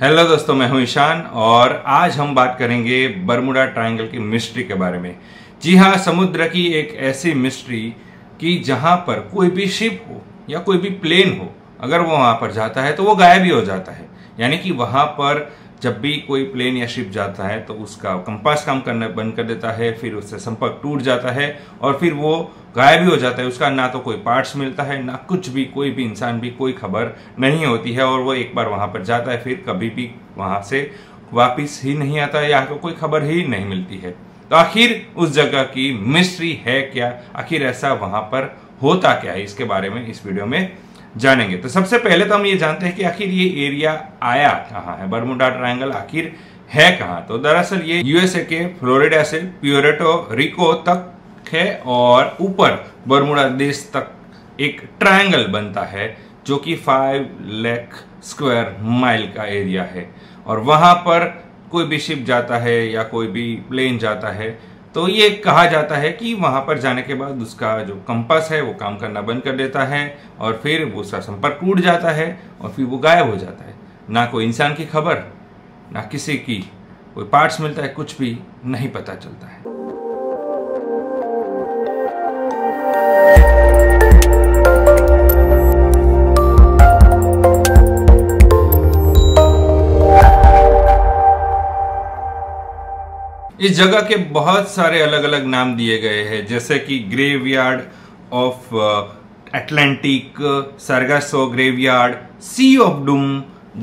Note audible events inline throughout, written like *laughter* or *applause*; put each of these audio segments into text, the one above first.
Hello दोस्तों, मैं हूँ ईशान और आज हम बात करेंगे बरमुडा ट्रायंगल की मिस्ट्री के बारे में। जी हाँ समुद्र की एक ऐसी मिस्ट्री कि जहाँ पर कोई भी शिप हो या कोई भी प्लेन हो, अगर वो वहाँ पर जाता है तो वो गायब ही हो जाता है। यानी कि वहाँ पर जब भी कोई प्लेन या शिप जाता है तो उसका कंपास काम करना बंद कर देता है, फिर उससे संपर्क टूट जाता है और फिर वो गायब ही हो जाता है। उसका ना तो कोई पार्ट्स मिलता है, ना कुछ भी, कोई भी इंसान भी, कोई खबर नहीं होती है और वो एक बार वहाँ पर जाता है, फिर कभी भी वहाँ से वापिस ही नहीं आता है, या तो कोई खबर ही नहीं मिलती है। तो आखिर उस जगह की मिस्ट्री है क्या? आखिर ऐसा वहाँ पर होता क्या है? इसके बारे में इस वीडियो में जानेंगे। तो सबसे पहले तो हम ये जानते हैं कि आखिर ये एरिया आया कहाँ है? बर्मुडा ट्रायंगल आखिर है कहाँ? तो दरअसल ये यूएसए के फ्लोरिडा से प्योरेटो रिको तक है और ऊपर बर्मुडा देश तक एक ट्रायंगल बनता है जो कि फाइव लैख स्क्वायर माइल का एरिया है। और वहाँ पर कोई भी शिप जाता है या कोई भी प्लेन जाता है तो ये कहा जाता है कि वहाँ पर जाने के बाद उसका जो कंपास है, वो काम करना बंद कर देता है और फिर वो उसका संपर्क टूट जाता है और फिर वो गायब हो जाता है। ना कोई इंसान की खबर, ना किसी की कोई पार्ट्स मिलता है, कुछ भी नहीं पता चलता है। इस जगह के बहुत सारे अलग अलग नाम दिए गए हैं, जैसे कि graveyard of Atlantic Sargasso graveyard sea of doom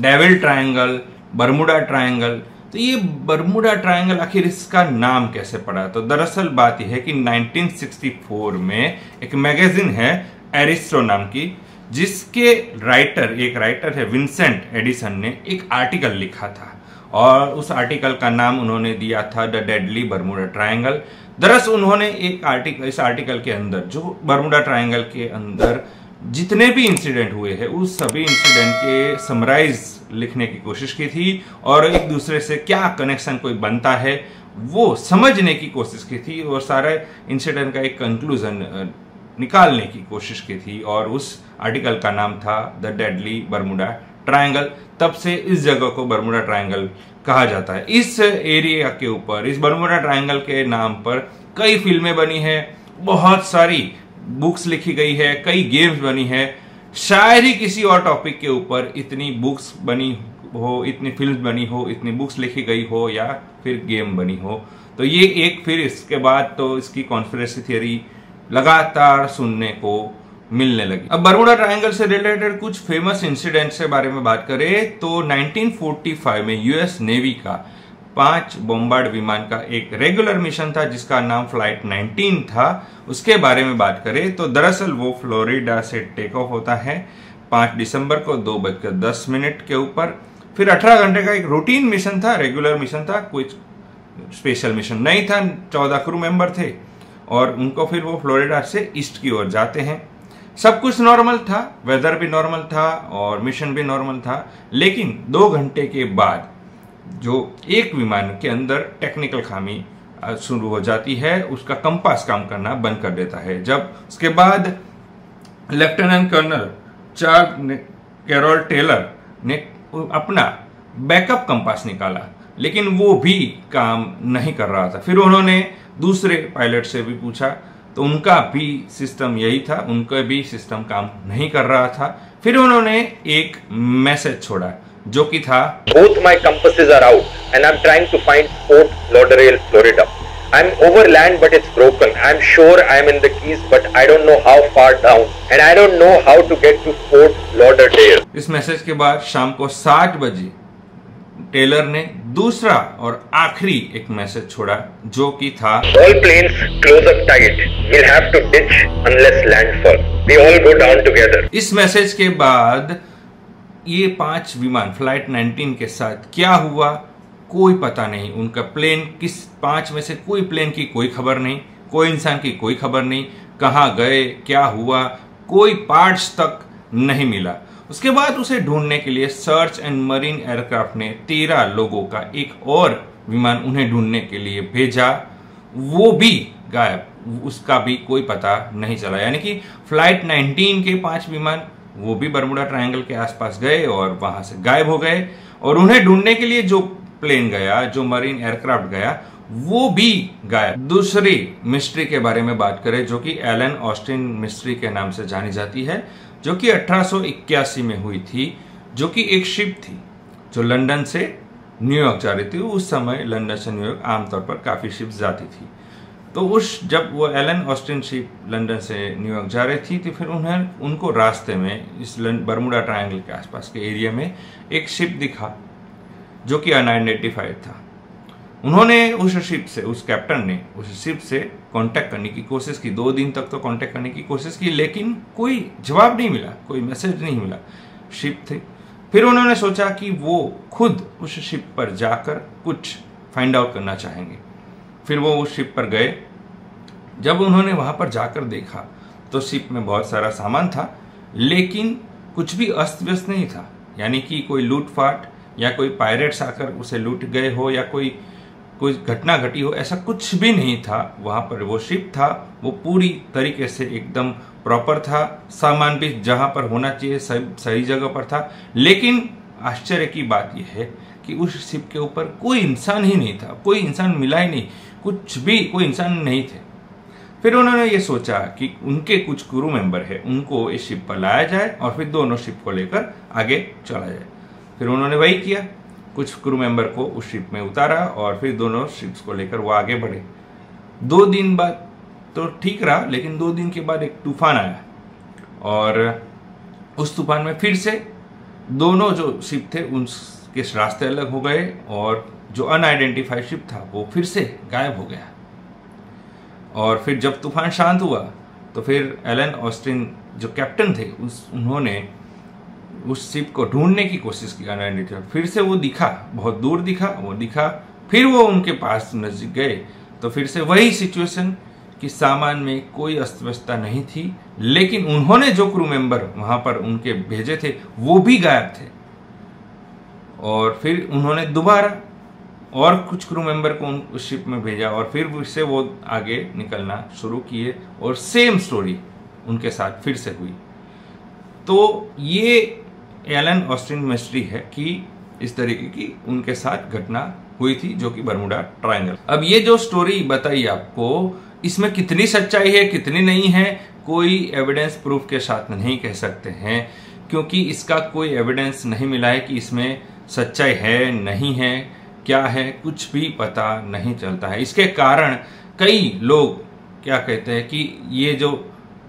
devil triangle Bermuda triangle तो ये बर्मुडा ट्रायंगल आखिर इसका नाम कैसे पड़ा? तो दरअसल बात यह है कि 1964 में एक मैगजीन है एरिस्टो नाम की, जिसके राइटर एक राइटर है विंसेंट एडिसन ने एक आर्टिकल लिखा था। और उस आर्टिकल का नाम उन्होंने दिया था द डेडली बर्मुडा ट्रायंगल दरअसल उन्होंने एक आर्टिकल इस आर्टिकल के अंदर, जो बर्मुडा ट्रायंगल के अंदर जितने भी इंसिडेंट हुए हैं, उस सभी इंसिडेंट के समराइज लिखने की कोशिश की थी और एक दूसरे से क्या कनेक्शन कोई बनता है, वो समझने की कोशिश की थी और सारे इंसिडेंट का एक कंक्लूजन निकालने की कोशिश की थी और उस आर्टिकल का नाम था द डेडली बर्मुडा ट्रायंगल, तब से इस जगह को बर्मुडा ट्रायंगल कहा जाता है। इस एरिया के ऊपर, इस बर्मुडा ट्रायंगल के नाम पर कई फ़िल्में बनी है, बहुत सारी बुक्स लिखी गई है, कई गेम्स बनी है। शायद ही किसी और टॉपिक के ऊपर इतनी बुक्स बनी हो, इतनी फ़िल्म बनी हो, इतनी बुक्स लिखी गई हो या फिर गेम बनी हो। तो ये एक फिर इसके बाद तो इसकी कॉन्स्पिरेसी थियरी लगातार सुनने को मिलने लगी। अब बर्मुडा ट्रायंगल से रिलेटेड कुछ फ़ेमस इंसिडेंट के बारे में बात करें तो 1945 में यूएस नेवी का पाँच बोम्बार्ड विमान का एक रेगुलर मिशन था, जिसका नाम फ़्लाइट 19 था। उसके बारे में बात करें तो दरअसल वो फ्लोरिडा से टेक ऑफ़ होता है। पाँच दिसंबर को दो बजकर दस मिनट के ऊपर। फिर अठारह घंटे का एक रूटीन मिशन था रेगुलर मिशन था, कुछ स्पेशल मिशन नहीं था, चौदह क्रू मेंबर थे। और उनको फिर वो फ्लोरिडा से ईस्ट की ओर जाते हैं। सब कुछ नॉर्मल था वेदर भी नॉर्मल था और मिशन भी नॉर्मल था, लेकिन दो घंटे के बाद जो एक विमान के अंदर टेक्निकल खामी शुरू हो जाती है, उसका कंपास काम करना बंद कर देता है। जब उसके बाद lieutenant colonel Charles Carroll Taylor ने अपना बैकअप कंपास निकाला, लेकिन वो भी काम नहीं कर रहा था। फिर उन्होंने दूसरे पायलट से भी पूछा तो उनका भी सिस्टम यही था उनका भी सिस्टम काम नहीं कर रहा था। फिर उन्होंने एक मैसेज छोड़ा जो कि था both my compasses are out and I am trying to find Fort Lauderdale Florida I am over land but it's broken I am sure I am in the keys but I don't know how far down and I don't know how to get to Fort Lauderdale इस message के बाद शाम को सात बजे Taylor ने दूसरा और आखिरी एक मैसेज छोड़ा जो कि था All planes close up tight. We'll have to ditch unless landfall. We all go down together. इस मैसेज के बाद ये पाँच विमान फ़्लाइट 19 के साथ क्या हुआ कोई पता नहीं उनका प्लेन किस पाँच में से कोई प्लेन की कोई खबर नहीं कोई इंसान की कोई खबर नहीं कहाँ गए क्या हुआ कोई पार्ट्स तक नहीं मिला उसके बाद उसे ढूँढने के लिए सर्च एंड मरीन एयरक्राफ्ट ने तेरह लोगों का एक और विमान उन्हें ढूँढने के लिए भेजा। वो भी गायब। उसका भी कोई पता नहीं चला। यानी कि फ़्लाइट 19 के पाँच विमान, वो भी बरमुडा ट्रायंगल के आसपास गए और वहाँ से गायब हो गए। और उन्हें ढूँढने के लिए जो प्लेन गया, जो मरीन एयरक्राफ्ट गया, वो भी गायब। दूसरी मिस्ट्री के बारे में बात करें, जो कि एलन ऑस्टिन मिस्ट्री के नाम से जानी जाती है। जो कि 1881 में हुई थी, जो कि एक शिप थी, जो लंदन से न्यूयॉर्क जा रही थी। उस समय लंदन से न्यूयॉर्क आमतौर पर काफ़ी शिप जाती थी। तो उस, जब वो एलन ऑस्टिन शिप लंदन से न्यूयॉर्क जा रही थी तो फिर उन्हें, उनको रास्ते में, इस बरमुडा ट्रायंगल के आसपास के एरिया में एक शिप दिखा, जो कि अनआइडेंटिफाइड था। उन्होंने उस शिप से, उस कैप्टन ने उस शिप से कांटेक्ट करने की कोशिश की। दो दिन तक तो कांटेक्ट करने की कोशिश की, लेकिन कोई जवाब नहीं मिला, कोई मैसेज नहीं मिला शिप थे फिर उन्होंने सोचा कि वो खुद उस शिप पर जाकर कुछ फाइंड आउट करना चाहेंगे। फिर वो उस शिप पर गए। जब उन्होंने वहाँ पर जाकर देखा तो शिप में बहुत सारा सामान था, लेकिन कुछ भी अस्त व्यस्त नहीं था। यानी कि कोई लूटफाट या कोई पायरेट्स आकर उसे लूट गए हो या कोई कोई घटना घटी हो, ऐसा कुछ भी नहीं था। वहाँ पर वो शिप था, वो पूरी तरीके से एकदम प्रॉपर था, सामान भी जहाँ पर होना चाहिए, सही जगह पर था। लेकिन आश्चर्य की बात यह है कि उस शिप के ऊपर कोई इंसान ही नहीं था, कोई इंसान मिला ही नहीं, कुछ भी कोई इंसान नहीं थे। फिर उन्होंने ये सोचा कि उनके कुछ क्रू मेंबर है, उनको इस शिप पर लाया जाए और फिर दोनों शिप को लेकर आगे चला जाए। फिर उन्होंने वही किया। कुछ क्रू मेंबर को उस शिप में उतारा और फिर दोनों शिप्स को लेकर वो आगे बढ़े। दो दिन बाद तो ठीक रहा, लेकिन दो दिन के बाद एक तूफ़ान आया और उस तूफ़ान में फिर से दोनों जो शिप थे उनके रास्ते अलग हो गए और जो अनआइडेंटिफाइड शिप था वो फिर से गायब हो गया। और फिर जब तूफ़ान शांत हुआ तो फिर एलन ऑस्टिन जो कैप्टन थे, उस, उन्होंने उस शिप को ढूँढने की कोशिश की अनआइडेंटिफाइड फिर से वो दिखा, बहुत दूर दिखा, वो दिखा, फिर वो उनके पास नज़दीक गए। तो फिर से वही सिचुएशन कि सामान में कोई अस्त नहीं थी, लेकिन उन्होंने जो क्रू मेंबर वहाँ पर उनके भेजे थे, वो भी गायब थे। और फिर उन्होंने दोबारा और कुछ क्रू मेंबर को उस शिप में भेजा और फिर उससे वो आगे निकलना शुरू किए और सेम स्टोरी उनके साथ फिर से हुई। तो ये एलन ऑस्टिन मिस्ट्री है कि इस तरीके की उनके साथ घटना हुई थी जो कि बरमुडा ट्रायंगल। अब ये जो स्टोरी बताई आपको, इसमें कितनी सच्चाई है, कितनी नहीं है, कोई एविडेंस प्रूफ के साथ नहीं कह सकते हैं, क्योंकि इसका कोई एविडेंस नहीं मिला है कि इसमें सच्चाई है, नहीं है, क्या है, कुछ भी पता नहीं चलता है। इसके कारण कई लोग क्या कहते हैं कि ये जो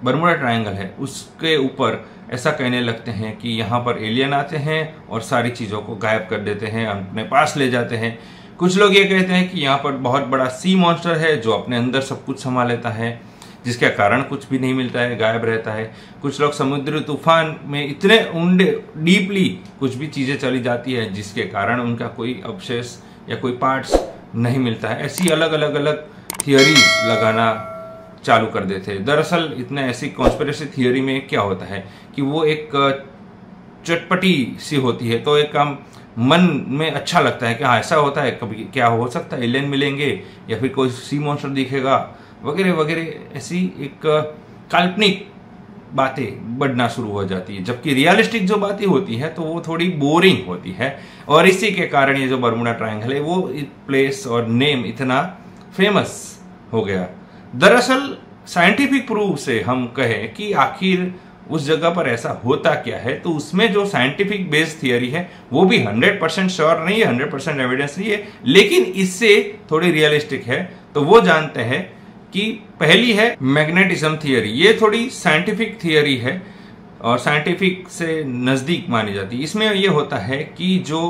बरमुडा ट्रायंगल है, उसके ऊपर ऐसा कहने लगते हैं कि यहाँ पर एलियन आते हैं और सारी चीज़ों को गायब कर देते हैं, अपने पास ले जाते हैं। कुछ लोग ये कहते हैं कि यहाँ पर बहुत बड़ा सी मॉन्स्टर है जो अपने अंदर सब कुछ संभाल लेता है, जिसके कारण कुछ भी नहीं मिलता है, गायब रहता है। कुछ लोग समुद्री तूफ़ान में इतने ऊंडे डीपली कुछ भी चीज़ें चली जाती है, जिसके कारण उनका कोई अवशेष या कोई पार्ट्स नहीं मिलता है। ऐसी अलग अलग अलग थियोरी लगाना चालू कर देते हैं। दरअसल इतने ऐसी कॉन्स्पिरेसी थियोरी में क्या होता है कि वो एक चटपटी सी होती है तो एक काम मन में अच्छा लगता है कि हाँ ऐसा होता है, कभी क्या हो सकता है एलियन मिलेंगे, या फिर कोई सी मॉन्स्टर दिखेगा, वगैरह वगैरह, ऐसी एक काल्पनिक बातें बढ़ना शुरू हो जाती है। जबकि रियलिस्टिक जो बातें होती है तो वो थोड़ी बोरिंग होती है। और इसी के कारण ये जो बर्मुडा ट्रायंगल है, वो प्लेस और नेम इतना फ़ेमस हो गया। दरअसल साइंटिफिक प्रूफ से हम कहें कि आखिर उस जगह पर ऐसा होता क्या है तो उसमें जो साइंटिफिक बेस्ड थियरी है, वो भी 100 परसेंट श्योर नहीं है 100 परसेंट एविडेंस नहीं है, लेकिन इससे थोड़ी रियलिस्टिक है। तो वो जानते हैं कि पहली है मैग्नेटिज्म थियरी ये थोड़ी साइंटिफिक थियरी है और साइंटिफिक से नज़दीक मानी जाती है। इसमें ये होता है कि जो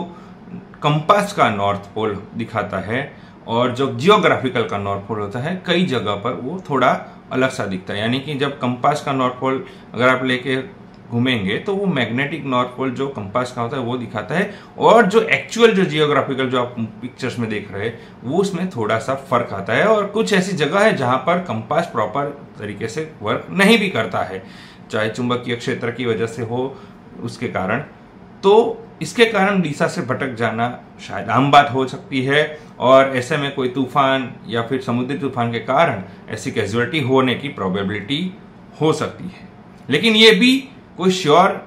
कंपास का नॉर्थ पोल दिखाता है और जो जियोग्राफिकल का नॉर्थ पोल होता है, कई जगह पर वो थोड़ा अलग सा दिखता है। यानी कि जब कंपास का नॉर्थ पोल अगर आप लेके घूमेंगे तो वो मैग्नेटिक नॉर्थ पोल जो कंपास का होता है, वो दिखाता है। और जो एक्चुअल जो जियोग्राफिकल जो आप पिक्चर्स में देख रहे हैं, वो उसमें थोड़ा सा फ़र्क आता है। और कुछ ऐसी जगह है जहाँ पर कंपास प्रॉपर तरीके से वर्क नहीं भी करता है, चाहे चुंबकीय क्षेत्र की वजह से हो, उसके कारण। तो इसके कारण डीसा से भटक जाना शायद आम बात हो सकती है, और ऐसे में कोई तूफ़ान या फिर समुद्री तूफ़ान के कारण ऐसी कैजुअलिटी होने की प्रोबेबिलिटी हो सकती है। लेकिन ये भी कोई श्योर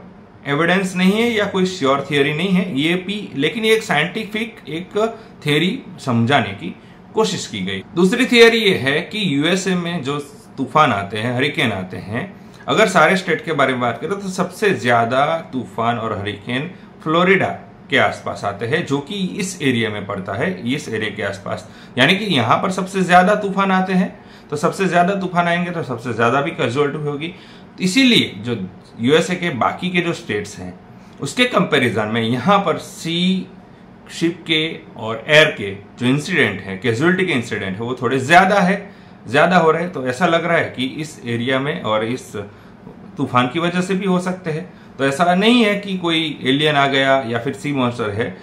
एविडेंस नहीं है या कोई श्योर थियोरी नहीं है, ये भी, लेकिन ये एक साइंटिफिक एक थियोरी समझाने की कोशिश की गई। दूसरी थियोरी ये है कि यूएसए में जो तूफ़ान आते हैं हरिकेन आते हैं, अगर सारे स्टेट के बारे में बात करें तो सबसे ज़्यादा तूफ़ान और हरिकेन फ्लोरिडा के आसपास आते हैं, जो कि इस एरिया में पड़ता है, इस एरिया के आसपास। यानी कि यहाँ पर सबसे ज़्यादा तूफ़ान आते हैं तो सबसे ज़्यादा तूफ़ान आएँगे तो सबसे ज़्यादा भी कैजुअलिटी होगी। इसीलिए जो यूएसए के बाकी के जो स्टेट्स हैं, उसके कंपैरिजन में यहाँ पर सी शिप के और एयर के जो इंसिडेंट है कैजुअलिटी के इंसिडेंट है, वो थोड़े ज़्यादा है, ज़्यादा हो रहे हैं। तो ऐसा लग रहा है कि इस एरिया में और इस तूफ़ान की वजह से भी हो सकते हैं। तो ऐसा नहीं है कि कोई एलियन आ गया या फिर सी मॉन्स्टर है।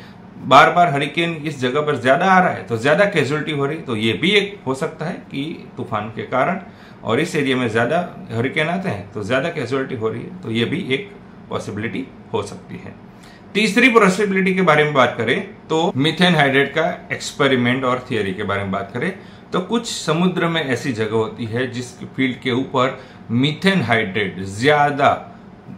बार बार हरिकेन इस जगह पर ज़्यादा आ रहा है तो ज़्यादा कैजुअलिटी हो रही तो ये भी एक हो सकता है कि तूफ़ान के कारण और इस एरिया में ज़्यादा हरिकेन आते हैं तो ज़्यादा कैजुअलिटी हो रही है तो ये भी एक पॉसिबिलिटी हो सकती है। तीसरी पॉसिबिलिटी के बारे में बात करें तो मिथेन हाइड्रेट का एक्सपेरिमेंट और थियोरी के बारे में बात करें तो कुछ समुद्र में ऐसी जगह होती है जिस फ़ील्ड के ऊपर मिथेन हाइड्रेट ज़्यादा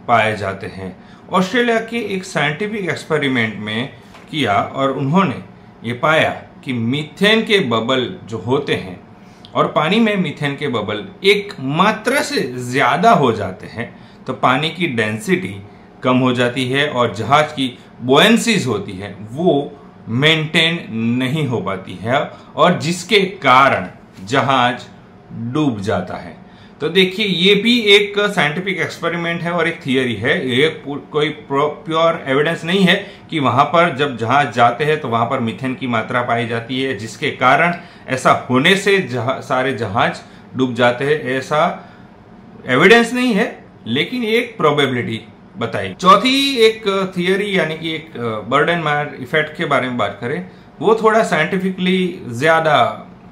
पाए जाते हैं। ऑस्ट्रेलिया के एक साइंटिफिक एक्सपेरिमेंट में किया और उन्होंने ये पाया कि मीथेन के बबल जो होते हैं और पानी में मीथेन के बबल एक मात्रा से ज़्यादा हो जाते हैं तो पानी की डेंसिटी कम हो जाती है और जहाज़ की बोएंसीज होती है, वो मेंटेन नहीं हो पाती है और जिसके कारण जहाज़ डूब जाता है। तो देखिए ये भी एक साइंटिफिक एक्सपेरिमेंट है और एक थियरी है। ये कोई प्योर एविडेंस नहीं है कि वहाँ पर जब जहाज़ जाते हैं तो वहाँ पर मिथेन की मात्रा पाई जाती है जिसके कारण ऐसा होने से जहा, सारे जहाज़ डूब जाते हैं ऐसा एविडेंस नहीं है लेकिन एक प्रोबेबिलिटी बताई। चौथी एक थियरी यानी कि एक बर्डन मायर इफ़ेक्ट के बारे में बात करें वो थोड़ा साइंटिफिकली ज़्यादा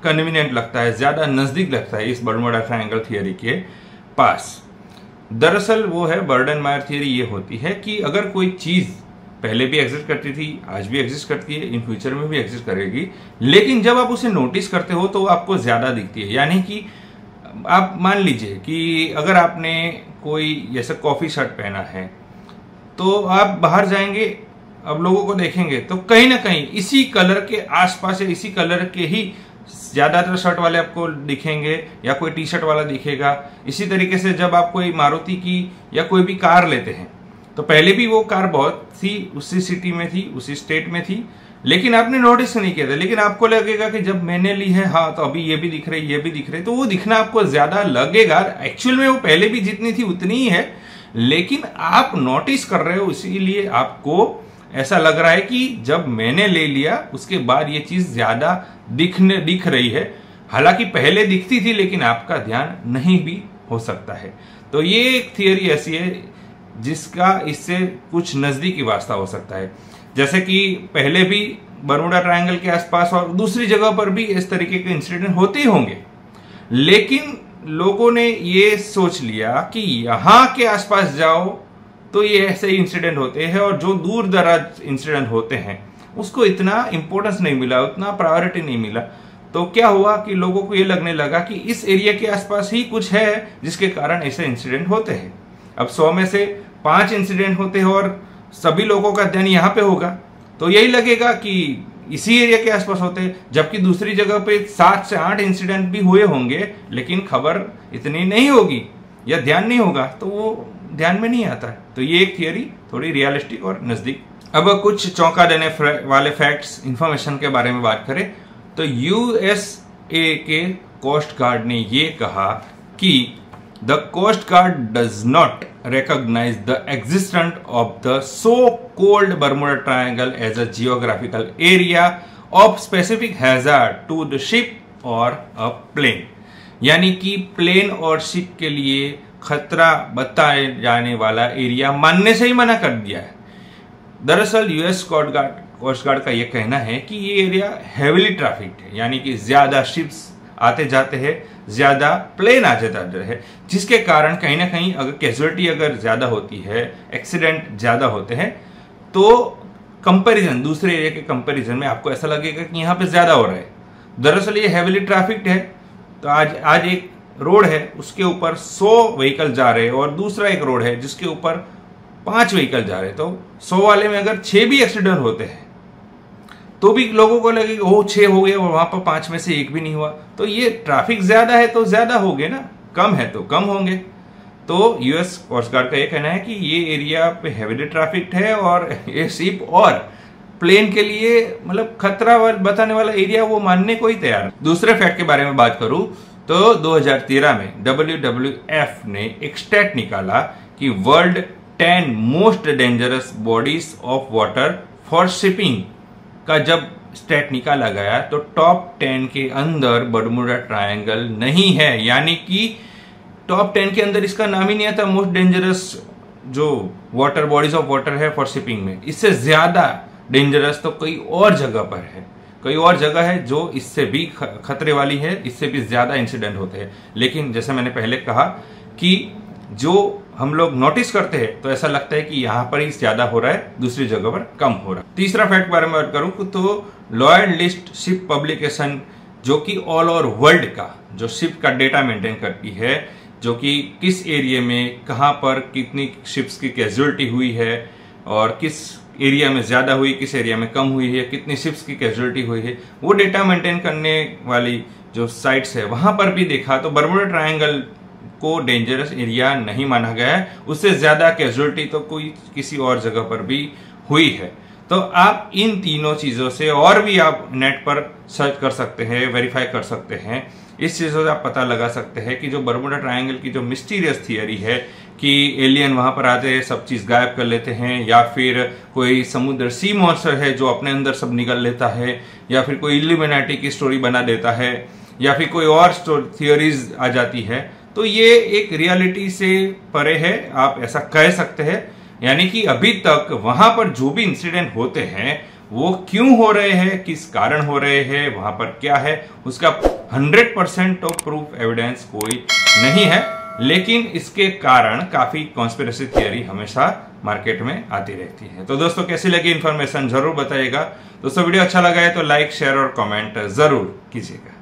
कन्वीनियंट लगता है, ज़्यादा नज़दीक लगता है इस बर्डमोडा ट्राइंगल थियरी के पास। दरअसल वो है बर्डन मायर थियरी ये होती है कि अगर कोई चीज़ पहले भी एग्जिस्ट करती थी, आज भी एग्जिस्ट करती है इन फ्यूचर में भी एग्जिस्ट करेगी, लेकिन जब आप उसे नोटिस करते हो तो आपको ज़्यादा दिखती है। यानी कि आप मान लीजिए कि अगर आपने कोई, जैसे कॉफ़ी शर्ट पहना है तो आप बाहर जाएँगे अब लोगों को देखेंगे तो कहीं ना कहीं इसी कलर के आसपास या इसी कलर के ही ज़्यादातर शर्ट वाले आपको दिखेंगे या कोई टी शर्ट वाला दिखेगा। इसी तरीके से जब आप कोई मारुति की या कोई भी कार लेते हैं तो पहले भी वो कार बहुत थी, उसी सिटी में थी, उसी स्टेट में थी, लेकिन आपने नोटिस नहीं किया था। लेकिन आपको लगेगा कि जब मैंने ली है हाँ तो अभी ये भी दिख रही, ये भी दिख रही तो वो दिखना आपको ज़्यादा लगेगा। एक्चुअल में वो पहले भी जितनी थी उतनी ही है, लेकिन आप नोटिस कर रहे हो, इसीलिए आपको ऐसा लग रहा है कि जब मैंने ले लिया, उसके बाद ये चीज़ ज़्यादा दिखने, दिख रही है। हालाँकि पहले दिखती थी, लेकिन आपका ध्यान नहीं भी हो सकता है। तो ये एक थियोरी ऐसी है, जिसका इससे कुछ नजदीकी वास्ता हो सकता है। जैसे कि पहले भी बरमुडा ट्रायंगल के आसपास और दूसरी जगह पर भी इस तरीके के इंसिडेंट होते ही होंगे। लेकिन लोगों ने ये सोच लिया कि यहाँ के आसपास जाओ तो ये ऐसे ही इंसिडेंट होते हैं और जो दूर दराज इंसिडेंट होते हैं, उसको इतना इंपॉर्टेंस नहीं मिला, उतना प्रायोरिटी नहीं मिला। तो क्या हुआ कि लोगों को ये लगने लगा कि इस एरिया के आसपास ही कुछ है जिसके कारण ऐसे इंसिडेंट होते हैं। अब सौ में से पाँच इंसिडेंट होते हैं और सभी लोगों का ध्यान यहाँ पे होगा। तो यही लगेगा कि इसी एरिया के आसपास होते हैं, जबकि दूसरी जगह पे सात से आठ इंसिडेंट भी हुए होंगे, लेकिन खबर इतनी नहीं होगी या ध्यान नहीं होगा तो वो ध्यान में नहीं आता तो ये एक थियोरी थोड़ी रियलिस्टिक और नज़दीक। अब कुछ चौंका देने वाले फैक्ट्स इंफॉर्मेशन के बारे में बात करें। तो यूएसए के कोस्ट गार्ड ने यह कहा कि the coast guard does not recognise the existent of the so called Bermuda triangle as a geographical area of specific hazard to the ship और अ प्लेन यानी कि प्लेन और शिप के लिए खतरा बताए जाने वाला एरिया मानने से ही मना कर दिया है। दरअसल US coast guard coast guard का यह कहना है कि ये एरिया हेविली ट्रैफ़िक है, यानी कि ज़्यादा शिप्स आते जाते हैं, ज़्यादा प्लेन आ जाता है, जिसके कारण कहीं ना कहीं अगर कैजुअलिटी अगर ज़्यादा होती है एक्सीडेंट ज़्यादा होते हैं तो कंपैरिजन दूसरे एरिया के कंपैरिजन में आपको ऐसा लगेगा कि यहाँ पे ज़्यादा हो रहा है। दरअसल ये हैविली ट्रैफ़िक है तो आज आज एक रोड है, उसके ऊपर 100 व्हीकल जा रहे हैं और दूसरा एक रोड है, जिसके ऊपर पाँच व्हीकल जा रहे तो सौ वाले में अगर छह भी एक्सीडेंट होते हैं तो भी लोगों को लगे ओ छह हो गया और वहाँ पर पाँच में से एक भी नहीं हुआ। तो ये ट्रैफ़िक ज़्यादा है तो ज़्यादा हो गए ना, कम है तो कम होंगे। तो यूएस कोस्ट गार्ड का ये कहना है कि ये एरिया पे हैवीली ट्रैफ़िक है और *laughs* ये शिप और प्लेन के लिए मतलब खतरा बताने वाला एरिया वो मानने को ही तैयार दूसरे फैक्ट के बारे में बात करूँ तो 2013 में WWF ने एक स्टेट निकाला कि world 10 most dangerous bodies of water for shipping का जब स्टेट निकाला गया तो टॉप टेन के अंदर बडमुडा ट्रायंगल नहीं है। यानी कि टॉप टेन के अंदर इसका नाम ही नहीं आता मोस्ट डेंजरस जो वाटर बॉडीज ऑफ़ वाटर है फॉर शिपिंग में। इससे ज़्यादा डेंजरस तो कई और जगह पर है। कई और जगह है जो इससे भी खतरे वाली है, इससे भी ज़्यादा इंसिडेंट होते हैं। लेकिन जैसे मैंने पहले कहा कि जो हम लोग नोटिस करते हैं तो ऐसा लगता है कि यहाँ पर ही ज़्यादा हो रहा है, दूसरी जगह पर कम हो रहा है। तीसरा फैक्ट बारे में बात करूँ तो लॉयल लिस्ट शिप पब्लिकेशन जो कि ऑल ओवर वर्ल्ड का, जो शिप का डेटा मेंटेन करती है, जो कि किस एरिया में, कहाँ पर, कितनी शिप्स की कैजुअलिटी हुई है, और किस एरिया में ज़्यादा हुई, किस एरिया में कम हुई है, कितनी शिप्स की कैजुअलिटी हुई है, वो डेटा मेंटेन करने वाली जो साइट्स है, वहाँ पर भी देखा तो बर्मुडा ट्रायंगल को डेंजरस एरिया नहीं माना गया है। उससे ज़्यादा कैजुअलिटी तो कोई किसी और जगह पर भी हुई है। तो आप इन तीनों चीज़ों से और भी आप नेट पर सर्च कर सकते हैं वेरीफाई कर सकते हैं। इस चीज़ों से आप पता लगा सकते हैं कि जो बर्मुडा ट्रायंगल की जो मिस्टीरियस थियरी है कि एलियन वहाँ पर आते हैं सब चीज़ गायब कर लेते हैं, या फिर कोई समुद्र सी मॉन्स्टर है जो अपने अंदर सब निकल लेता है, या फिर कोई इल्यूमिनाटी की स्टोरी बना देता है, या फिर कोई और थियोरीज आ जाती है। तो ये एक रियलिटी से परे है, आप ऐसा कह सकते हैं। यानी कि अभी तक वहाँ पर जो भी इंसिडेंट होते हैं, वो क्यों हो रहे हैं, किस कारण हो रहे हैं, वहाँ पर क्या है, उसका 100 परसेंट ऑफ़ प्रूफ एविडेंस कोई नहीं है। लेकिन इसके कारण काफ़ी कॉन्स्पिरसी थियरी हमेशा मार्केट में आती रहती है। तो दोस्तों, कैसी लगी इन्फॉर्मेशन ज़रूर बताइएगा। दोस्तों, वीडियो अच्छा लगा है तो लाइक शेयर और कमेंट ज़रूर कीजिएगा।